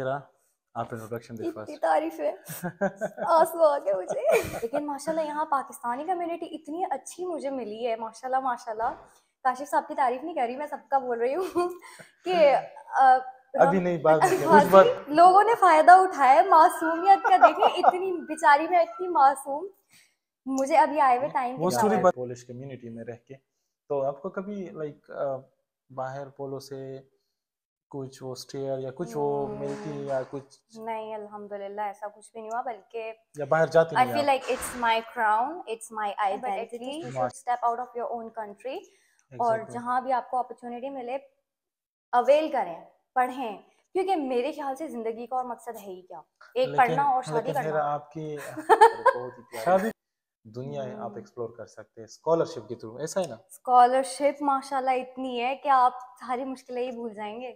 हिरा आप इंट्रोडक्शन दे इतनी तारीफ़ है। आँसू आ गए मुझे। लेकिन माशाल्लाह यहाँ पाकिस्तानी कम्युनिटी इतनी अच्छी मुझे मिली है माशाल्लाह माशाल्लाह। काशिफ साहब की तारीफ़ नहीं कर रही मैं सबका बोल रही हूँ कि अभी नहीं बात उस बार लोगों ने फ़ायदा उठाया मासूमियत का। देखें इतनी बेचारी में इतनी मासूम। मुझे अभी आए हुए टाइम स्टोरी पोलिश कम्युनिटी में रह के। तो आपको कभी लाइक बाहर पोलो से कुछ वो स्टेयर या कुछ वो मिलती हम्म। या कुछ नहीं अल्हम्दुलिल्लाह ऐसा कुछ भी नहीं हुआ बल्कि या बाहर जाती I नहीं feel आप। like it's my crown, it's my identity. You should step out of your own country. और. जहाँ भी आपको अपॉर्चुनिटी मिले अवेल करें पढ़ें। क्योंकि मेरे ख्याल से ज़िंदगी का और मकसद है ही क्या? एक पढ़ना और शादी करना। आपकी बहुत शादी दुनिया है आप। एक्सप्लोर कर सकते हैं स्कॉलरशिप के थ्रू ऐसा है ना? स्कॉलरशिप माशाल्लाह इतनी है कि आप सारी मुश्किलें ही भूल जाएँगे।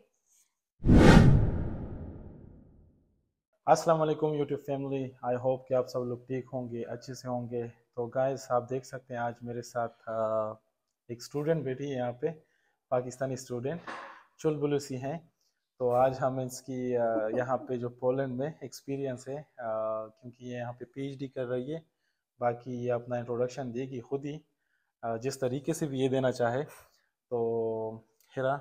अस्सलाम वालेकुम यूट्यूब फैमिली आई होप कि आप सब लोग ठीक होंगे अच्छे से होंगे। तो गाइस आप देख सकते हैं आज मेरे साथ एक स्टूडेंट बैठी है यहाँ पे पाकिस्तानी स्टूडेंट चुलबुलू सी हैं। तो आज हम इसकी यहाँ पे जो पोलैंड में एक्सपीरियंस है क्योंकि ये यहाँ पे पीएचडी कर रही है। बाकी ये अपना इंट्रोडक्शन देगी खुद ही जिस तरीके से भी ये देना चाहे। तो हिरा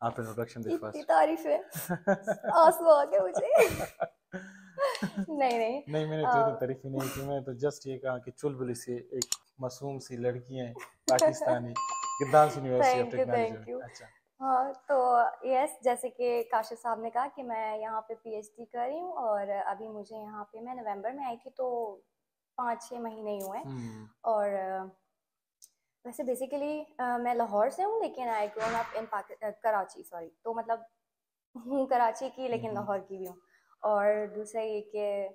आप इंट्रोडक्शन दे तारीफ़ है। आँसू आ गए मुझे। नहीं नहीं। नहीं मैंने तेरी तारीफ़ ही नहीं की मैंने तो जस्ट ये कहा कि चुलबुली से एक मासूम सी लड़की है पाकिस्तानी गिद्दांस यूनिवर्सिटी ऑफ़ टेक्नोलॉजी. अच्छा। हाँ तो यस जैसे कि काशिफ साहब ने कहा कि मैं यहाँ पे पीएचडी कर रही हूँ और अभी मुझे यहाँ पे मैं नवंबर में आई थी तो पाँच छः महीने ही हुए हैं। हम्म, और वैसे बेसिकली मैं लाहौर से हूँ लेकिन I grown up in Karachi sorry तो मतलब हूँ कराची की लेकिन हम्म। लाहौर की भी हूँ। और दूसरा ये कि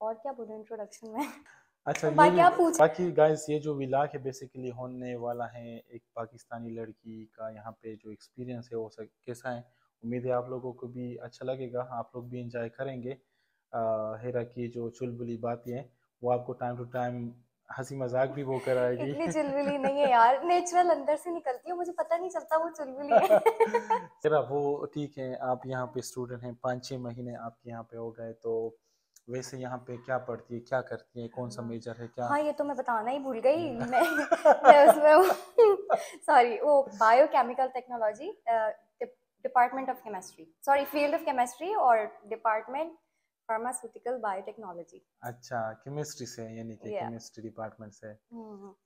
और क्या बोलूँ इंट्रोडक्शन में? अच्छा ये बाकी आप पूछ- बाकी गाइस ये जो विलाक है बेसिकली होने वाला है एक पाकिस्तानी लड़की का यहाँ पे जो एक्सपीरियंस है वो सब कैसा है? उम्मीद है आप लोगों को भी अच्छा लगेगा। आप लोग भी इंजॉय करेंगे। अ, हेरा की जो चुलबुली बातें हैं वो आपको टाइम टू टाइम हँसी मज़ाक भी वो कराएगी। इतनी चुलबुली नहीं है यार। नेचुरल अंदर से निकलती है मुझे पता नहीं चलता वो चुलबुली है। तेरा वो ठीक है आप यहाँ पे स्टूडेंट हैं पाँच छः महीने आपके यहाँ पे हो गए तो वैसे यहाँ पे क्या पढ़ती है क्या करती है कौन सा मेजर है क्या? हाँ ये तो मैं बताना ही भूल गई। मैं मैं उसमें सॉरी वो biochemical technology department of chemistry sorry field of chemistry और डिपार्टमेंट फार्मास्यूटिकल बायोटेक्नोलॉजी अच्छा केमिस्ट्री से यानी कि Yeah. केमिस्ट्री डिपार्टमेंट से।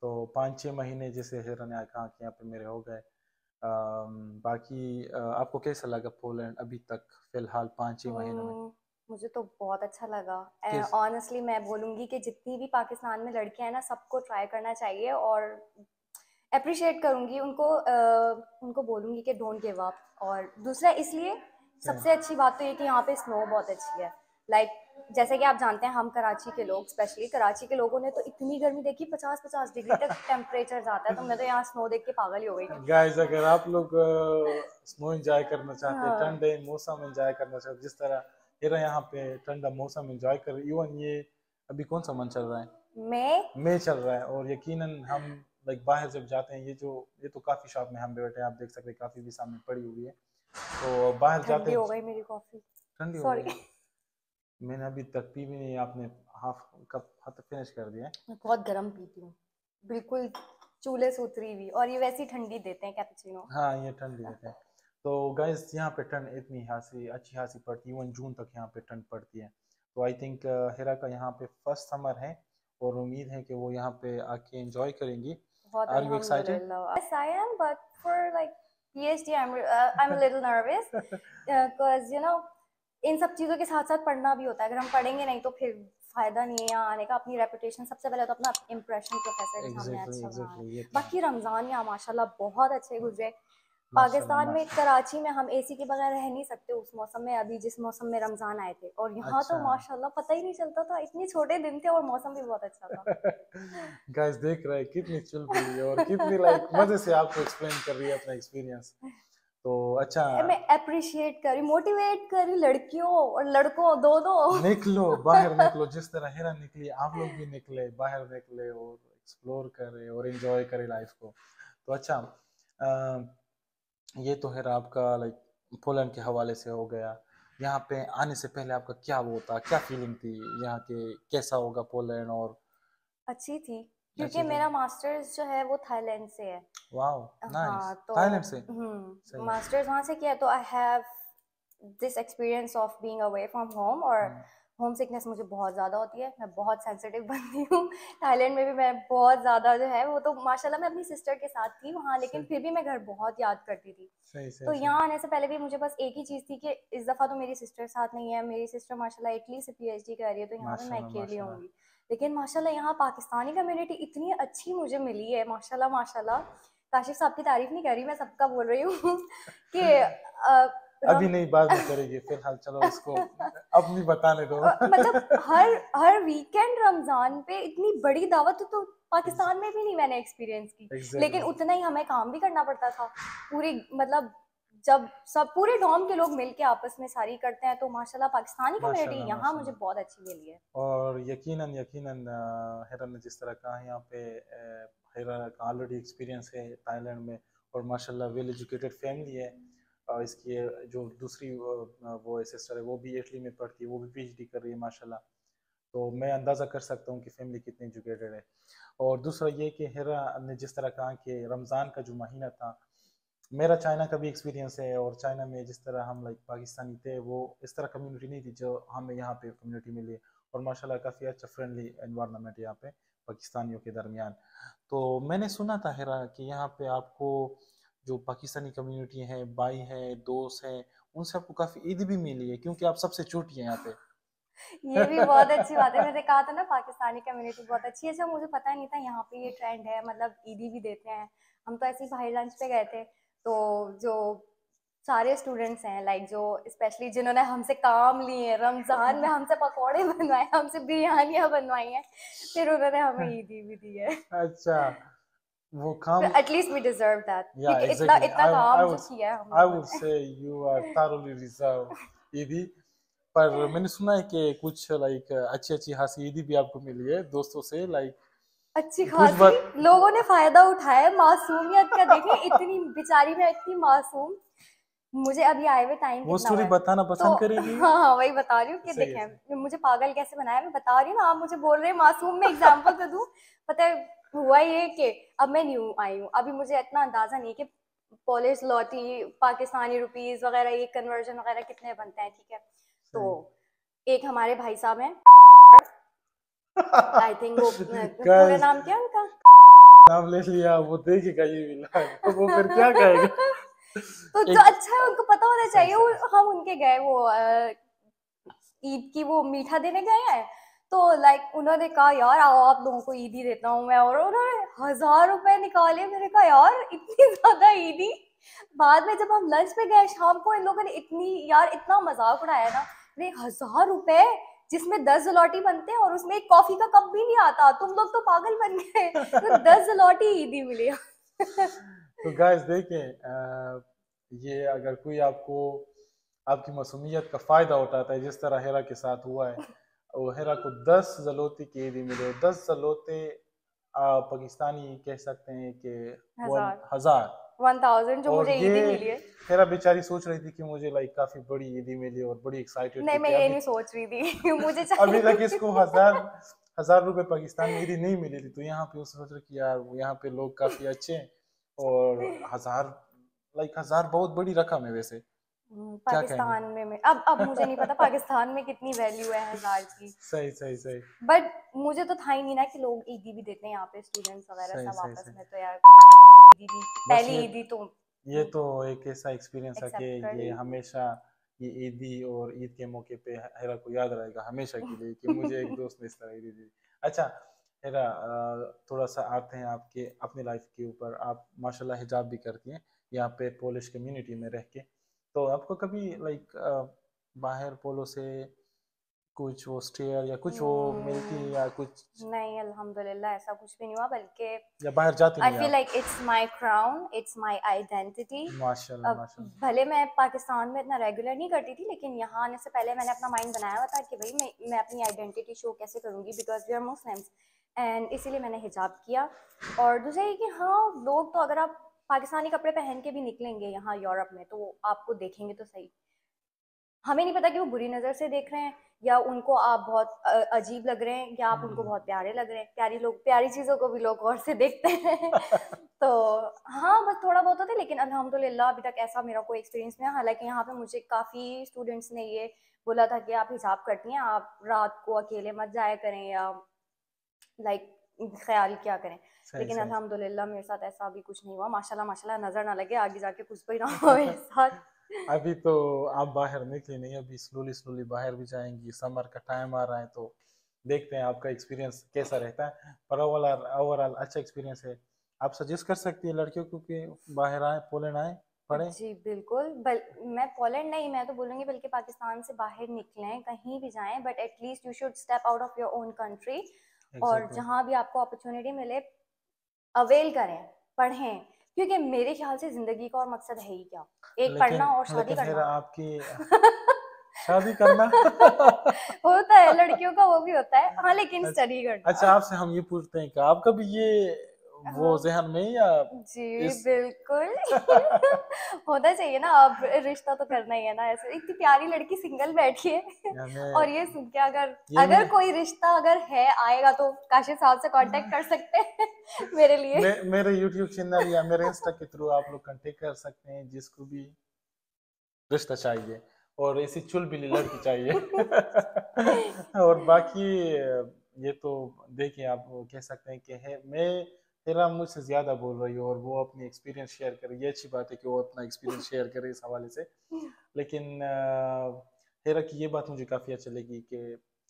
तो पाँच छः महीने जैसे हेरा ने कहा कि यहाँ पे मेरे हो गए। बाकी आपको कैसा लगा पोलैंड अभी तक फ़िलहाल पाँच छः महीनों में? हम्म, मुझे तो बहुत अच्छा लगा। ऑनेस्टली मैं बोलूँगी कि जितनी भी पाकिस्तान में लड़कियाँ हैं ना सबको ट्राई करना चाहिए और अप्रिशिएट करूँगी उनको अ, उनको बोलूँगी कि डोंट गिव अप और दूसरा इसलिए सबसे अच्छी बात तो ये कि यहाँ पे स्नो बहुत अच्छी है। लाइक जैसे कि आप जानते हैं हम कराची के लोग स्पेशली कराची के लोगों ने तो इतनी गर्मी देखी पचास पचास डिग्री तक टेम्परेचर जाता है। तो मैं तो यहाँ स्नो देख के पागल ही हो गई। गाइस अगर आप लोग स्नो एंजॉय करना चाहते हैं हाँ। ठंडे मौसम एंजॉय करना चाहते जिस तरह हेरा यहाँ पे ठंडा मौसम एंजॉय कर इवन ये अभी कौन सा मन चल रहा है? मैं मई चल रहा है और यकीनन हम लाइक बाहर जब जाते हैं ये जो ये तो काफ़ी शॉप में हम बैठे हैं आप देख सकते हैं काफ़ी भी सामने पड़ी हुई है। तो बाहर जाते ठंडी हो। गई मेरी कॉफ़ी ठंडी हो गई। मैंने अभी तक पी भी नहीं आपने हाफ़ कप हाथ फिनिश कर दिया मैं बहुत गर्म पीती हूँ। बिल्कुल चूल्हे से उतरी हुई और ये वैसी ठंडी देते हैं कैपुचिनो हाँ ये ठंडी रहते हैं। तो गाइस यहाँ पे ठंड इतनी खासी अच्छी खासी पड़ती है इवन जून तक यहाँ पे ठंड पड़ती है। तो आई थिंक हिरा का यहाँ पे फ़र्स्ट समर है और उम्मीद है कि वो यहाँ पे आके एंजॉय करेंगी। Are you excited? Yes, I am, but for like PhD, I'm uh, I'm a little nervous because you know इन सब चीज़ों के साथ साथ पढ़ना भी होता है। अगर हम पढ़ेंगे नहीं तो फिर फ़ायदा नहीं है यहाँ आने का। अपनी रेपुटेशन सबसे पहले तो अपना इम्प्रेशन प्रोफेसर के सामने अच्छा एग्जैक्टली तो बाकी रमज़ान यहाँ माशाल्लाह बहुत अच्छे गुजरे। पाकिस्तान में कराची में हम एसी के बगैर रह नहीं सकते उस मौसम में अभी जिस मौसम में रमज़ान आए थे। और यहाँ अच्छा। तो माशाल्लाह पता ही नहीं चलता था। इतने छोटे दिन थे और मौसम भी बहुत अच्छा था। गाइस देख रहे हैं कितनी चुल रही है और कितनी लाइक मज़े से आपको एक्सप्लेन कर रही है अपना एक्सपीरियंस तो अच्छा। मैं अप्रिशिएट करी मोटिवेट करी लड़कियों और लड़कों दोनों। निकलो बाहर निकलो जिस तरह हेरा निकली। आप लोग भी निकले बाहर निकले और एक्सप्लोर करे और एंजॉय करे लाइफ को। तो अच्छा अ, ये तो है आपका लाइक पोलैंड के हवाले से हो गया। यहाँ पे आने से पहले आपका क्या वो था क्या फीलिंग थी यहाँ के कैसा होगा पोलैंड और अच्छी थी। क्योंकि मेरा मास्टर्स जो है वो थाईलैंड से है। वाओ हाँ नाइस तो थाईलैंड से? हम्म मास्टर्स वहाँ से किया तो I have this experience of being away from home और होम सिकनेस मुझे बहुत ज़्यादा होती है। मैं बहुत सेंसिटिव बनती हूँ। थाईलैंड में भी मैं बहुत ज़्यादा जो है वो तो माशाल्लाह मैं अपनी सिस्टर के साथ थी वहाँ लेकिन फिर भी मैं घर बहुत याद करती थी। सही सही तो यहाँ आने से पहले भी मुझे बस एक ही चीज़ थी कि इस दफ़ा तो मेरी सिस्टर साथ नहीं है। मेरी सिस्टर माशाल्लाह इटली से पीएचडी कर रही है तो यहाँ पे मैं अकेली होंगी लेकिन माशाल्लाह यहाँ पाकिस्तानी कम्युनिटी इतनी अच्छी मुझे मिली है माशाल्लाह माशाल्लाह। काशिफ साहब की तारीफ़ नहीं कर रही मैं सबका बोल रही हूँ कि अभी नहीं बाद में करेगी फ़िलहाल चलो इसको अब नहीं बताने दो। मतलब हर हर वीकेंड रमज़ान पे इतनी बड़ी दावत तो, तो पाकिस्तान में भी नहीं मैंने एक्सपीरियंस की। Exactly. लेकिन उतना ही हमें काम भी करना पड़ता था। पूरी मतलब जब सब पूरे डॉम के लोग मिलके आपस में सारी करते हैं तो माशाल्लाह पाकिस्तानी कम्युनिटी यहाँ मुझे बहुत अच्छी मिली है। और यकीनन यकीनन अ, ने जिस तरह कहा यहाँ पे अ, का ऑलरेडी एक्सपीरियंस है थाईलैंड में और माशाल्लाह वेल एजुकेटेड फैमिली है। और इसकी जो दूसरी वो सिस्टर है वो भी इटली में पढ़ती है वो भी पीएचडी कर रही है माशाल्लाह। तो मैं अंदाज़ा कर सकता हूँ कि फैमिली कितनी एजुकेटेड है। और दूसरा ये कि हिरा ने जिस तरह कहा कि रमज़ान का जो महीना था मेरा चाइना का भी एक्सपीरियंस है और चाइना में जिस तरह हम लाइक पाकिस्तानी थे, वो इस तरह कम्युनिटी नहीं थी जो हमें यहाँ पे कम्युनिटी मिली। और माशाल्लाह काफ़ी अच्छा फ्रेंडली एनवायरनमेंट यहाँ पे पाकिस्तानियों के दरमियान। तो मैंने सुना था हिरा कि यहाँ पे आपको जो पाकिस्तानी कम्युनिटी है, भाई है, दोस्त है उनसे आपको काफ़ी ईद भी मिली है क्योंकि आप सबसे छोटी हैं यहाँ पे। ये भी बहुत अच्छी बात है। मैंने कहा था ना, पाकिस्तानी कम्युनिटी बहुत अच्छी है। जो मुझे पता नहीं था यहाँ पे ये ट्रेंड है मतलब ईदी भी देते हैं। हम तो ऐसे ही बाहर लंच पे गए थे। तो जो सारे स्टूडेंट्स हैं लाइक जो स्पेशली जिन्होंने हमसे काम लिए हैं रमज़ान में हमसे पकौड़े बनवाए हमसे बिरयानियाँ बनवाई हैं फिर उन्होंने हमें ईदी भी दी है। अच्छा वो काम एटलीस्ट वी डिजर्व दैट इतना इतना आई काम जो किया है हम I would say you are thoroughly reserve ईदी पर मैंने सुना है कि कुछ लाइक अच्छी अच्छी हँसी ईदी भी आपको मिली है दोस्तों से लाइक अच्छी खासी। बात लोगों ने फ़ायदा उठाया मासूमियत का। देखें इतनी बेचारी में इतनी मासूम। मुझे अभी आए हुए टाइम वो स्टोरी बताना तो पसंद करेगी। हाँ हाँ वही बता रही हूँ कि देखें मुझे पागल कैसे बनाया? मैं बता रही हूँ ना आप मुझे बोल रहे हैं मासूम में एग्जांपल तो दूँ। पता है हुआ ये कि अब मैं न्यू आई हूँ। अभी मुझे इतना अंदाज़ा नहीं कि पॉलिश लौटी पाकिस्तानी रुपीस वगैरह ये कन्वर्जन वगैरह कितने बनते हैं ठीक है? तो एक हमारे भाई साहब हैं। आई थिंक वो पूरा नाम क्या है उनका नाम ले लिया वो देखेगा ये भी लाइव तो वो फिर क्या कहेगा? तो जो अच्छा है उनको पता होना चाहिए वो हम उनके गए वो ईद की वो मीठा देने गए हैं। तो लाइक उन्होंने कहा यार आओ आप लोगों को ईदी देता हूँ मैं। और उन्होंने हज़ार रुपए निकाले मैंने कहा यार इतनी ज़्यादा ईदी बाद में जब हम लंच पे गए शाम को इन लोगों ने इतनी यार इतना मज़ाक उड़ाया ना अरे हज़ार रुपए? जिसमें दस जलौटी बनते हैं और उसमें एक कॉफ़ी का कप भी नहीं आता। तुम लोग तो पागल बन गए। तो दस जलौटी ईदी मिली। तो गाइस देखें ये अगर कोई आपको आपकी मसूमियत का फ़ायदा उठाता है जिस तरह हेरा के साथ हुआ है वो हेरा को दस जलोते की ईदी मिले। दस जलोते पाकिस्तानी कह सकते हैं कि वन हज़ार। हज़ार वन थाउज़ेंड जो मुझे ईदी मिली है। हेरा बेचारी सोच रही थी कि मुझे लाइक काफ़ी बड़ी ईदी मिली और बड़ी एक्साइटेड नहीं मैं ये नहीं सोच रही थी। मुझे अभी तक इसको हज़ार हज़ार रुपए पाकिस्तान में ईदी नहीं मिली थी तो यहाँ पे उस सोच रहे कि यार यहाँ पे लोग काफ़ी अच्छे हैं और हज़ार लाइक हज़ार बहुत बड़ी रकम है वैसे। हम्म, पाकिस्तान में मैं अब अब मुझे नहीं पता पाकिस्तान में कितनी वैल्यू है हज़ार की। सही सही सही। बट मुझे तो था ही नहीं ना कि लोग ईदी भी देते हैं यहाँ पे स्टूडेंट्स वगैरह सब आपस में तो यार। ईदी पहली ईदी तो ये तो एक ऐसा एक्सपीरियंस है कि ये हमेशा ये ईदी और ईद के मौके पे हेरा को याद रहेगा हमेशा के लिए कि मुझे एक दोस्त ने इस तरह ईदी दी। अच्छा हेरा थोड़ा सा आते हैं आपके अपनी लाइफ के ऊपर। आप माशाल्लाह हिजाब भी करती हैं यहाँ पे पोलिश कम्युनिटी में रह के। तो आपको कभी लाइक बाहर पोलो से कुछ वो स्टेयर या कुछ वो मिलती है या कुछ नहीं अल्हम्दुलिल्लाह ऐसा कुछ भी नहीं हुआ बल्कि या बाहर जाती I feel like it's my crown it's my identity माशाल्लाह माशाल्लाह। भले मैं पाकिस्तान में इतना रेगुलर नहीं करती थी लेकिन यहाँ आने से पहले मैंने अपना माइंड बनाया हुआ था कि भाई मैं मैं अपनी आइडेंटिटी शो कैसे करूँगी because we are Muslims and इसीलिए मैंने हिजाब किया। और दूसरा ये कि हाँ लोग तो अगर आप पाकिस्तानी कपड़े पहन के भी निकलेंगे यहाँ यूरोप में तो आपको देखेंगे तो सही। हमें नहीं पता कि वो बुरी नज़र से देख रहे हैं या उनको आप बहुत अजीब लग रहे हैं या आप उनको हम्म। बहुत प्यारे लग रहे हैं। प्यारी लोग प्यारी चीज़ों को भी लोग गौर से देखते हैं। तो हाँ बस थोड़ा बहुत होता है लेकिन अल्हम्दुलिल्लाह अभी तक ऐसा मेरा कोई एक्सपीरियंस नहीं है हालाँकि यहाँ पे मुझे काफ़ी स्टूडेंट्स ने ये बोला था कि आप हिसाब करती हैं आप रात को अकेले मत जाया करें या लाइक ख्याल क्या करें। लेकिन अल्हम्दुलिल्लाह मेरे साथ ऐसा अभी कुछ नहीं हुआ। माशाल्लाह माशाल्लाह नज़र ना लगे आगे जाके कुछ भी ना हो मेरे साथ। अभी तो आप बाहर निकले नहीं अभी स्लोली स्लोली बाहर भी जाएँगी। समर का टाइम आ रहा है तो देखते हैं आपका एक्सपीरियंस कैसा रहता है। पर ओवरऑल ओवरऑल अच्छा एक्सपीरियंस है। आप सजेस्ट कर सकती है लड़कियों को कि बाहर आए पोलैंड आए पढ़े? जी बिल्कुल। बल मैं पोलैंड नहीं मैं तो बोलूँगी बल्कि पाकिस्तान से बाहर निकलें कहीं भी जाएँ but at least you should step out of your own country और जहाँ भी आपको अपॉर्चुनिटी मिले अवेल करें पढ़ें। क्योंकि मेरे ख्याल से ज़िंदगी का और मकसद है ही क्या? एक पढ़ना और शादी करना। आपकी शादी करना। होता है लड़कियों का वो भी होता है। हाँ लेकिन स्टडी अच्छा, करना। अच्छा आपसे हम ये पूछते हैं कि आपका भी ये वो हाँ। जहन में या जी इस... बिल्कुल। होना चाहिए ना अब रिश्ता तो करना ही है ना ऐसे इतनी प्यारी लड़की सिंगल बैठी है और ये सुन के अगर अगर कोई रिश्ता अगर है आएगा तो काशिफ साहब से कांटेक्ट कर सकते हैं मेरे लिए। मे, मेरे यूट्यूब चैनल या मेरे इंस्टा के थ्रू आप लोग कांटेक्ट कर सकते हैं जिसको भी रिश्ता चाहिए और ऐसी चुल बिली लड़की चाहिए। और बाकी ये तो देखिए आप कह सकते हैं कि है मैं तेरा मुझसे ज़्यादा बोल रही हो और वो अपनी एक्सपीरियंस शेयर करे। ये अच्छी बात है कि वो अपना एक्सपीरियंस शेयर करे इस हवाले से। लेकिन हेरा की ये बात मुझे काफ़ी अच्छी लगी कि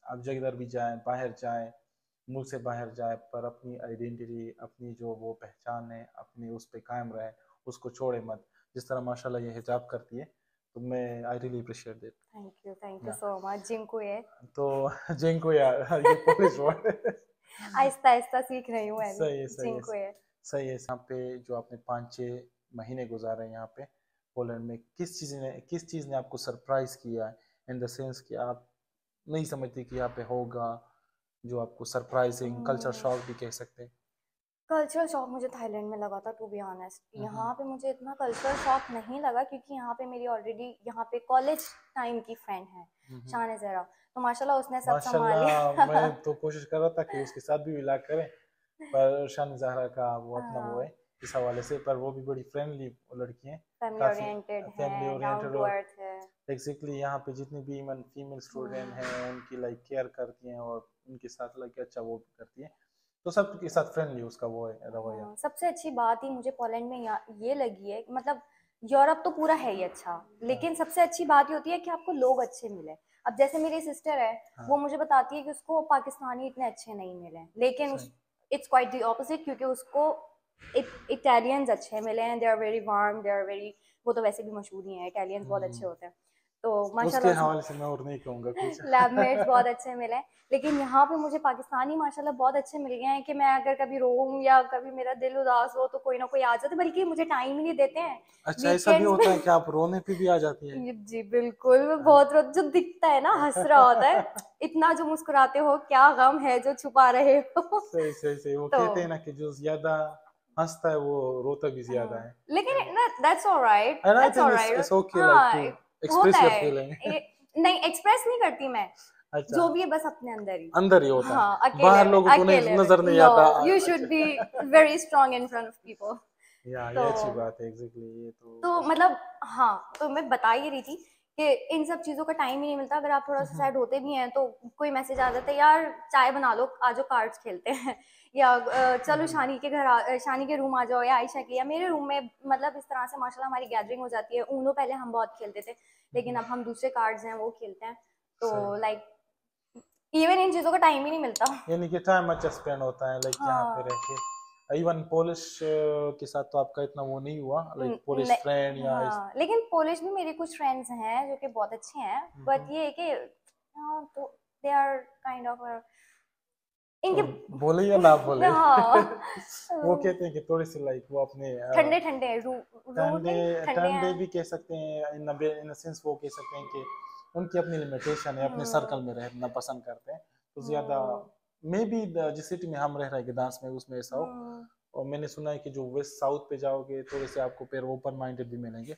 आप जगदर भी जाएँ बाहर जाएँ मुल्क से बाहर जाए पर अपनी आइडेंटिटी अपनी जो वो पहचान है अपनी उस पर कायम रहे उसको छोड़े मत। जिस तरह माशाल्लाह ये हिजाब करती है तो मैं I really appreciate that thank you thank you so much ginkgo ये तो जिंको यार ये पोलिश वर्ड आहिस्ता आहिस्ता सीख रही हूँ सही है सही है सही है। यहाँ पे जो आपने पाँच छः महीने गुजारे यहाँ पे पोलैंड में किस चीज़ ने किस चीज़ ने आपको सरप्राइज़ किया है? इन द सेंस कि आप नहीं समझती कि यहाँ पे होगा जो आपको सरप्राइजिंग कल्चर शॉक भी कह सकते हैं। कल्चरल शॉक मुझे थाईलैंड में लगा था टू बी ऑनेस्ट यहाँ पे मुझे इतना कल्चरल शॉक नहीं लगा क्योंकि यहाँ पे मेरी ऑलरेडी यहाँ पे कॉलेज टाइम की फ्रेंड है शान जरा तो माशाल्लाह उसने सब संभाल लिया। मैं तो कोशिश कर रहा था कि उसके साथ भी मिला करें पर शान जहरा का वो अपना वो है। हाँ। इस हवाले से पर वो भी बड़ी फ्रेंडली लड़की है। Family oriented family oriented exactly यहाँ पे जितनी भी इवन फीमेल स्टूडेंट हैं। उनकी लाइक केयर करती हैं और उनके साथ लाइक अच्छा वो करती हैं। तो सबके साथ फ्रेंडली उसका वो है रवैया। हाँ, सबसे अच्छी बात ही मुझे पोलैंड में ये लगी है मतलब यूरोप तो पूरा है ही अच्छा लेकिन सबसे अच्छी बात ये होती है कि आपको लोग अच्छे मिले। अब जैसे मेरी सिस्टर है हाँ. वो मुझे बताती है कि उसको पाकिस्तानी इतने अच्छे नहीं मिले लेकिन इट्स क्वाइट दी ऑपोजिट क्योंकि उसको इटालियंस अच्छे मिले हैं they are very warm they are very वो तो वैसे भी मशहूर ही हैं इटालियंस बहुत अच्छे हम्म। होते हैं। तो माशाल्लाह हवाले से मैं और नहीं कहूँगा बहुत अच्छे मिले। लेकिन यहाँ पे मुझे पाकिस्तानी माशाल्लाह बहुत अच्छे मिल गए हैं कि मैं अगर कभी रोऊं या कभी मेरा दिल उदास हो तो कोई ना कोई आ जाता बल्कि मुझे टाइम ही नहीं देते हैं। अच्छा ऐसा भी होता है कि आप रोने पे भी आ जाती है? जी बिल्कुल। बहुत रो जो दिखता है ना हंस रहा होता है। इतना जो मुस्कुराते हो क्या गम है जो छुपा रहे हो। सही सही सही। वो तो, कहते हैं ना कि जो ज़्यादा हंसता है वो रोता भी ज़्यादा हाँ। है। लेकिन that's alright that's alright express your feeling नहीं एक्सप्रेस नहीं करती मैं। अच्छा। जो भी है बस अपने अंदर ही। अंदर ही होता हाँ, है बाहर लोगों को नहीं नज़र नहीं आता। You should be very strong in front of people या ये अच्छी बात है एग्जैक्टली ये तो तो मतलब हाँ तो मैं बता ही रही थी कि इन सब चीज़ों का टाइम ही नहीं मिलता। अगर आप थोड़ा सा सैड होते भी हैं तो कोई मैसेज आ जाता है यार चाय बना लो आज कार्ड्स खेलते हैं। या चलो शानी के घर शानी के रूम आ जाओ या आयशा के। या मेरे रूम में मतलब इस तरह से माशाल्लाह हमारी गैदरिंग हो जाती है। ऊनो पहले हम बहुत खेलते थे लेकिन अब हम दूसरे कार्ड्स हैं वो खेलते हैं। तो लाइक इवन इन चीज़ों का टाइम ही नहीं मिलता। यानी कि टाइम अच्छा स्पेंड होता है लाइक हाँ। यहाँ पे रह के। इवन पोलिश के साथ तो आपका इतना वो नहीं हुआ लाइक पोलिश फ्रेंड या हाँ, लेकिन पोलिश भी मेरे कुछ फ्रेंड्स हैं जो कि बहुत अच्छे हैं बट ये है कि हाँ, तो दे आर काइंड ऑफ़ इनके तो बोले या ना बोले हाँ। वो कहते हैं कि थोड़ी सी लाइक वो अपने ठंडे ठंडे ठंडे ठंडे भी कह सकते हैं इन इन सेंस वो कह सकते हैं कि उनकी अपनी लिमिटेशन है अपने सर्कल हाँ। में रहना पसंद करते हैं तो ज़्यादा मे हाँ। बी जिस सिटी में हम रह रहे हैं डांस में उसमें ऐसा हो। और मैंने सुना है कि जो वेस्ट साउथ पे जाओगे थोड़े से आपको पेड़ ओपन माइंडेड भी मिलेंगे।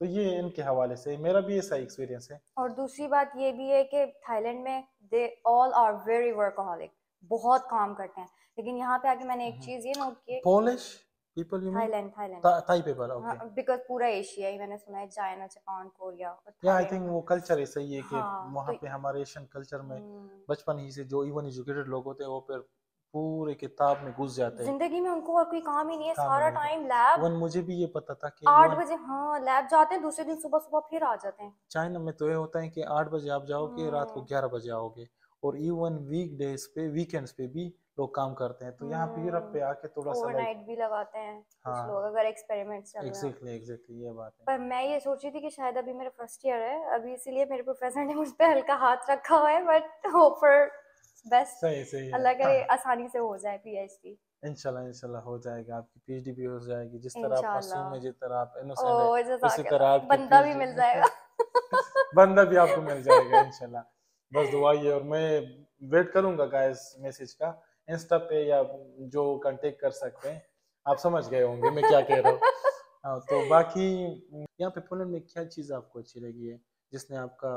तो ये इनके हवाले से मेरा भी ऐसा एक्सपीरियंस है। और दूसरी बात ये भी है कि थाईलैंड में they all are very workaholic बहुत काम करते हैं। लेकिन यहाँ पे आके मैंने एक हम्म। चीज़ ये नोट की Polish people you Thailand Thailand Thai people okay because पूरा एशिया ही मैंने सुना है चाइना जापान कोरिया या आई थिंक वो कल्चर ऐसा ही है कि हाँ, वहाँ तो- पे हमारे एशियन कल्चर में हम्म, बचपन ही से जो इवन एजुकेटेड लोग होते हैं वो फिर पूरे किताब में घुस जाते हैं। ज़िंदगी में उनको और कोई काम ही नहीं है सारा टाइम लैब इवन मुझे भी ये पता था कि आठ बजे हाँ लैब जाते हैं दूसरे दिन सुबह सुबह फिर आ जाते हैं। चाइना में तो ये होता है कि आठ बजे आप जाओगे रात को हम्म। ग्यारह बजे आओगे। और इवन वीक डेज़ पे वीकेंड्स पे भी लोग काम करते हैं। तो यहाँ पे यूरोप पे आके थोड़ा सा ओवरनाइट भी लगाते हैं हाँ। लोग अगर एक्सपेरिमेंट्स चल रहे हैं। एग्जैक्टली एग्जैक्टली ये बात है। पर मैं ये सोच रही थी कि शायद अभी मेरा फ़र्स्ट ईयर है अभी इसीलिए मेरे प्रोफेसर ने मुझ पे हल्का हाथ रखा हुआ है बट होप फॉर बेस्ट सही सही अल्लाह करे आसानी से हो जाए पीएचडी इंशाल्लाह इंशाल्लाह हो जाएगा आपकी पीएचडी भी हो जाएगी। जिस तरह आप मासूम। है जिस तरह आप इनोसेंट है उसी तरह आपकी बंदा भी मिल जाएगा। बंदा भी आपको मिल जाएगा इंशाल्लाह। बस दुआ ये और मैं वेट करूँगा गाइस मैसेज का इंस्टा पे या जो कांटेक्ट कर सकते हैं। आप समझ गए होंगे मैं क्या कह रहा हूँ। हाँ, तो बाकी यहाँ पे पोलैंड में क्या चीज़ आपको अच्छी लगी है जिसने आपका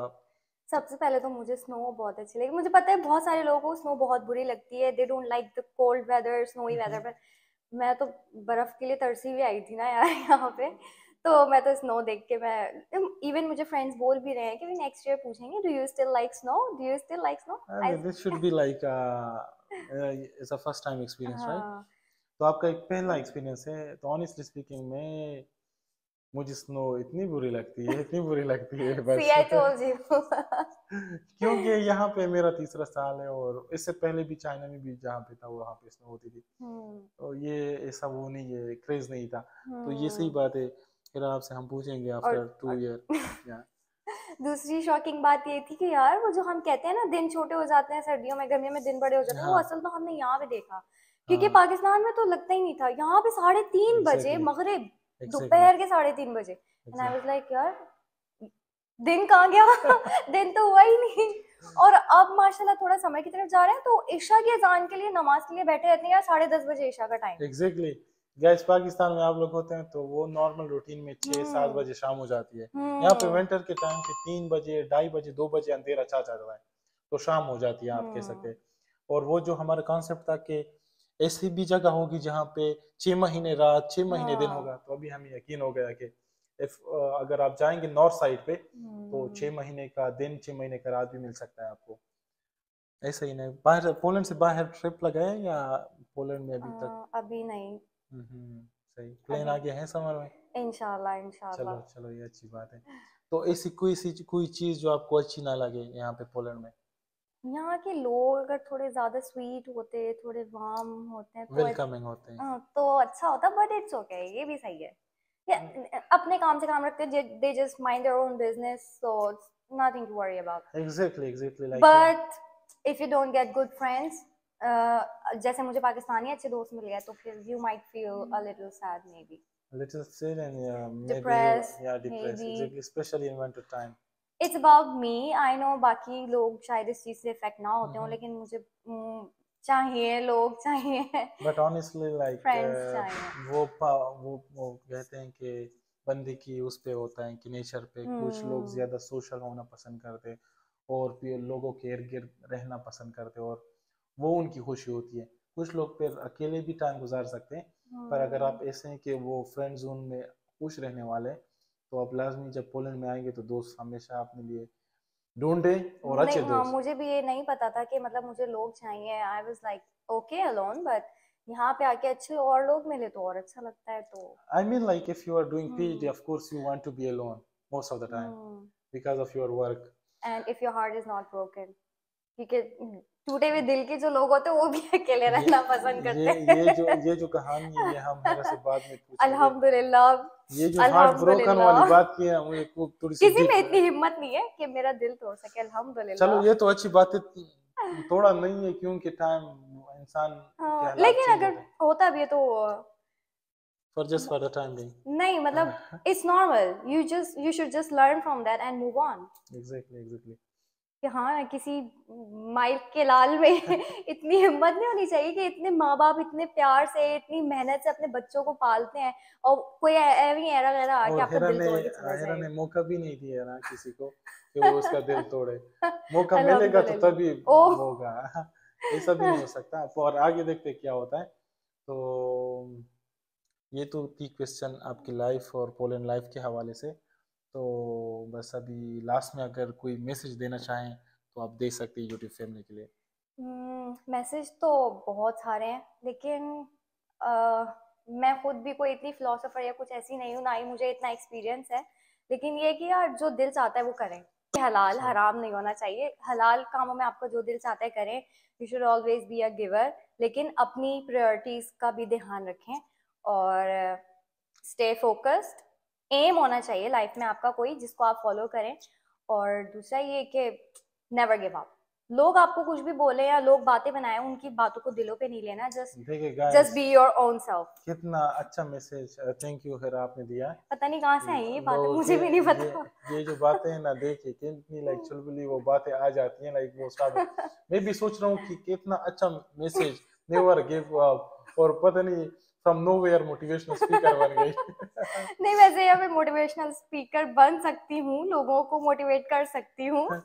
सबसे पहले तो मुझे स्नो बहुत अच्छी लगी। मुझे पता है बहुत सारे लोगों को स्नो बहुत बुरी लगती है। They don't like the cold weather snowy weather पर मैं तो बर्फ़ के लिए तरसी हुई आई थी ना यार यहाँ पे। तो मैं तो स्नो देख के मैं इवन मुझे फ्रेंड्स बोल भी रहे हैं कि नेक्स्ट ईयर पूछेंगे do you still like snow do you still like snow this should be like it's a first time experience right तो आपका एक पहला एक्सपीरियंस है तो ऑनेस्टली स्पीकिंग में मुझे स्नो इतनी बुरी लगती है इतनी बुरी लगती है सी आई बस टोल्ड यू क्योंकि यहाँ पे मेरा तीसरा साल है और इससे पहले भी चाइना में भी जहाँ पे था वहाँ पे स्नो होती थी। तो ये ऐसा वो नहीं है क्रेज नहीं था। तो ये सही बात है। फिर आपसे हम पूछेंगे आफ्टर टू ईयर दूसरी शॉकिंग बात ये थी कि यार वो जो हम कहते हैं ना दिन छोटे हो जाते हैं सर्दियों में गर्मियों में दिन बड़े हो जाते हैं वो हाँ। असल तो हमने यहाँ पे देखा। क्योंकि हाँ। पाकिस्तान में तो लगता ही नहीं था। यहाँ पे साढ़े तीन बजे Exactly. मगरिब Exactly, दोपहर के साढ़े तीन बजे। एंड आई वाज लाइक यार दिन कहाँ गया? दिन तो हुआ ही नहीं। और अब माशाल्लाह थोड़ा समय की तरफ़ जा रहे हैं तो ईशा की अजान के लिए नमाज़ के लिए बैठे रहते हैं यार साढ़े दस बजे ईशा का टाइम एग्जैक्टली गैस पाकिस्तान में आप लोग होते हैं तो वो नॉर्मल रूटीन में छह सात हम्म। बजे शाम हो जाती है। यहाँ पे विंटर के टाइम पे तीन बजे ढाई बजे दो बजे अंधेरा छा जाता है तो शाम हो जाती है आप कह सकते और वो जो हमारा कॉन्सेप्ट था कि ऐसी भी जगह होगी जहाँ पे छह महीने रात छह महीने दिन हाँ। होगा तो अभी हमें यकीन हो गया कि इफ़ अगर आप जाएँगे नॉर्थ साइड पे तो। छह महीने का दिन छह महीने का रात भी मिल सकता है आपको। ऐसा ही नहीं। बाहर पोलैंड से बाहर ट्रिप लगाए या पोलैंड में अभी तक? अभी नहीं। सही। प्लेन आ गया है समर में? इंशाल्लाह चलो इंशाल्लाह। चलो ये अच्छी बात है। तो ऐसी कोई सी कोई चीज़ जो आपको अच्छी ना लगे यहाँ पे पोलैंड में? यहाँ के लोग अगर थोड़े ज़्यादा स्वीट होते थोड़े वार्म होते हैं तो वेलकमिंग होते हैं। हाँ, तो अच्छा होता बट इट्स ओके ये भी सही है। या अपने काम से काम रखते हैं they just mind their own business so nothing to worry about exactly exactly like but if you don't get good friends जैसे मुझे पाकिस्तानी अच्छे दोस्त मिल गए तो फिर you might feel a little sad maybe little sad and yeah, maybe Depressed, yeah depressed maybe. especially in winter time it's about me I know बाकी लोग शायद इस चीज़ से इफ़ेक्ट ना होते हो हम्म। लेकिन मुझे हम्म, चाहिए लोग चाहिए but honestly like uh। वो वो वो कहते हैं कि बंदे की उस पे होता है कि नेचर पे कुछ लोग हम्म। ज़्यादा सोशल होना पसंद करते और फिर लोगों के इर्द गिर्द रहना पसंद करते और वो उनकी खुशी होती है कुछ लोग फिर अकेले भी टाइम गुजार सकते हैं पर अगर आप हम्म। ऐसे हैं कि वो फ्रेंड जोन में खुश रहने वाले हैं, तो आप लाजमी जब पोलैंड में आएँगे तो दोस्त हमेशा अपने लिए ढूंढे और अच्छे हाँ दोस्त मुझे भी ये नहीं पता था कि मतलब मुझे लोग चाहिए I was like okay alone but यहाँ पे आके अच्छे और लोग मिले तो और अच्छा लगता है तो like if you are doing PhD Hmm. of course you want to be alone most of the time hmm. because of your work and if your heart is not broken क्योंकि टूटे हुए दिल के जो लोग होते हैं वो भी अकेले रहना पसंद करते हैं। ये जो ये जो कहानी है ये हम से बाद में अल्हम्दुलिल्लाह ये जो हार्ट ब्रोकन वाली बात की है मुझे को थोड़ी सी किसी में इतनी हिम्मत नहीं है कि मेरा दिल तोड़ सके अल्हम्दुलिल्लाह। चलो ये तो अच्छी बात है थोड़ा नहीं है क्योंकि टाइम इंसान हाँ, लेकिन अगर होता भी है तो for just for the time being नहीं मतलब it's normal you just you should just learn from that and move on exactly exactly कि हाँ किसी माइक के लाल में इतनी हिम्मत नहीं होनी चाहिए कि इतने माँ बाप इतने प्यार से इतनी मेहनत से अपने बच्चों को पालते हैं और कोई एवी एरा वगैरह आके आपका दिल तोड़ के चला जाए ने मौका भी नहीं दिया ना किसी को कि वो उसका दिल तोड़े। मौका मिलेगा तो तभी होगा। ऐसा भी नहीं हो सकता। और आगे देखते क्या होता है। तो ये तो थी क्वेश्चन आपकी लाइफ और पोलैंड लाइफ के हवाले से। तो बस अभी लास्ट में अगर कोई मैसेज देना चाहें तो आप दे सकते हैं यूट्यूब फैमिली के लिए। मैसेज हम्म, तो बहुत सारे हैं लेकिन आ, मैं खुद भी कोई इतनी फिलोसोफर या कुछ ऐसी नहीं हूँ ना ही मुझे इतना एक्सपीरियंस है। लेकिन ये कि यार जो दिल चाहता है वो करें। हलाल अच्छा। हराम नहीं होना चाहिए। हलाल कामों में आपका जो दिल चाहता है करें you should always be a giver लेकिन अपनी प्रायोरिटीज का भी ध्यान रखें और स्टे फोकस्ड एम होना चाहिए लाइफ में आपका कोई जिसको आप फॉलो करें। और दूसरा ये कि नेवर गिव अप लोग आपको कुछ भी बोले या लोग बातें बनाए उनकी बातों को दिलों पे नहीं लेना just just be your own self कितना अच्छा मैसेज थैंक यू फिर आपने दिया। पता नहीं कहाँ से आई ये बातें मुझे भी नहीं पता। ये, ये जो बातें हैं ना देखिए कितनी लाइक चुलबुली वो बातें आ जाती हैं लाइक वो स्टार्ट मैं भी सोच रहा हूँ कि कितना अच्छा मैसेज नेवर गिव अप और पता नहीं फ्रॉम नोवेयर मोटिवेशनल स्पीकर बन गई। नहीं वैसे यहाँ पे मोटिवेशनल स्पीकर बन सकती हूँ लोगों को मोटिवेट कर सकती हूँ।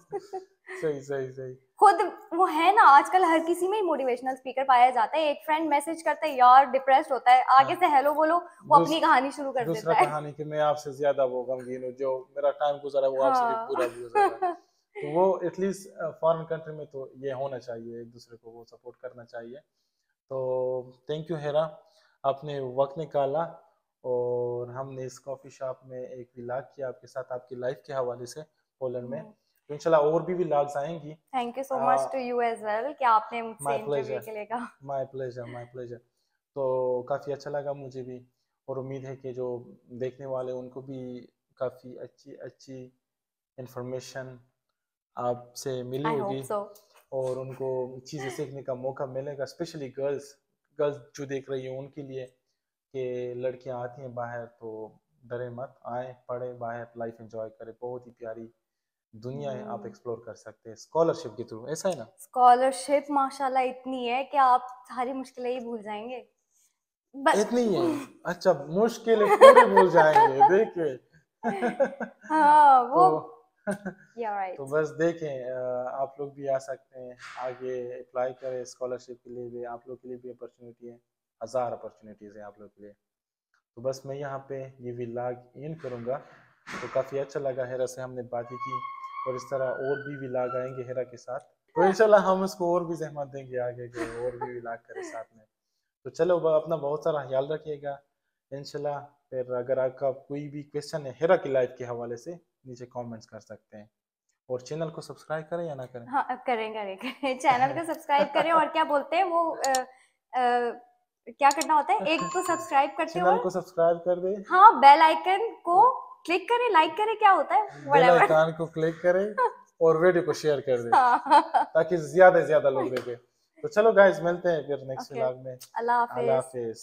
सही सही सही। खुद वो है ना आजकल हर किसी में ही मोटिवेशनल स्पीकर पाया जाता है। एक फ्रेंड मैसेज करता है यार डिप्रेस्ड होता है। आगे हाँ। से हेलो बोलो वो अपनी कहानी शुरू कर देता है। कहानी कि मैं आपसे ज़्यादा वो गमगीन हूँ जो मेरा टाइम गुजरा वो आपसे हाँ। पूरा गुजरा तो वो एटलीस्ट फॉरेन कंट्री में तो ये होना चाहिए एक दूसरे को वो सपोर्ट करना चाहिए। तो थैंक यू हेरा आपने वक्त निकाला और हमने इस कॉफ़ी शॉप में एक विलाग किया आपके साथ आपकी लाइफ के हवाले से पोलैंड में। तो इंशाल्लाह और भी विलाग्स आएँगी। Thank you so much to you as well कि आपने मुझसे इंटरव्यू के लिए कहा। माय प्लेजर माय प्लेजर तो काफ़ी अच्छा लगा मुझे भी और उम्मीद है कि जो देखने वाले उनको भी काफ़ी अच्छी अच्छी इंफॉर्मेशन आपसे मिली होगी so. और उनको चीज़ें सीखने का मौका मिलेगा स्पेशली गर्ल्स गर्ल्स जो देख रही हैं उनके लिए कि लड़कियाँ आती हैं बाहर तो डरे मत आए पढ़े बाहर लाइफ एंजॉय करें। बहुत ही प्यारी दुनिया है आप एक्सप्लोर हम्म। कर सकते हैं स्कॉलरशिप के थ्रू ऐसा है ना? स्कॉलरशिप माशाल्लाह इतनी है कि आप सारी मुश्किलें ही भूल जाएँगे। बस इतनी है? अच्छा मुश्किलें पूरी भूल जाएँगे देखिए। हाँ वो तो, right. तो बस देखें आप लोग भी आ सकते हैं, आगे अप्लाई करें स्कॉलरशिप के लिए भी, आप लोग के लिए भी अपॉर्चुनिटी है, हज़ार अपॉर्चुनिटीज़ हैं आप लोग के लिए। तो बस मैं यहाँ पे ये विलाग इन करूँगा। तो काफ़ी अच्छा लगा हेरा से हमने बातें की, और इस तरह और भी विलाग आएँगे हेरा के साथ। तो इंशाल्लाह हम उसको और भी जहमत देंगे आगे के और भी विलाग करें साथ में। तो चलो अपना बहुत सारा ख्याल रखिएगा। इनशाला फिर अगर आपका कोई भी क्वेश्चन है हेरा की लाइफ के हवाले से नीचे कमेंट्स कर सकते हैं। और चैनल को सब्सक्राइब करें या ना करें? हाँ करें करें करें चैनल को सब्सक्राइब करें और क्या बोलते हैं वो आ, आ, क्या करना होता है? एक तो सब्सक्राइब करते चैनल को सब्सक्राइब कर दे। हाँ बेल आइकन को क्लिक करें। लाइक करें क्या होता है? बेल आइकन को क्लिक करें और वीडियो को शेयर कर दे। हाँ। ताकि ज़्यादा से ज़्यादा लोग देखें। तो चलो गाइस मिलते हैं फिर नेक्स्ट व्लॉग में। अल्लाह हाफिज।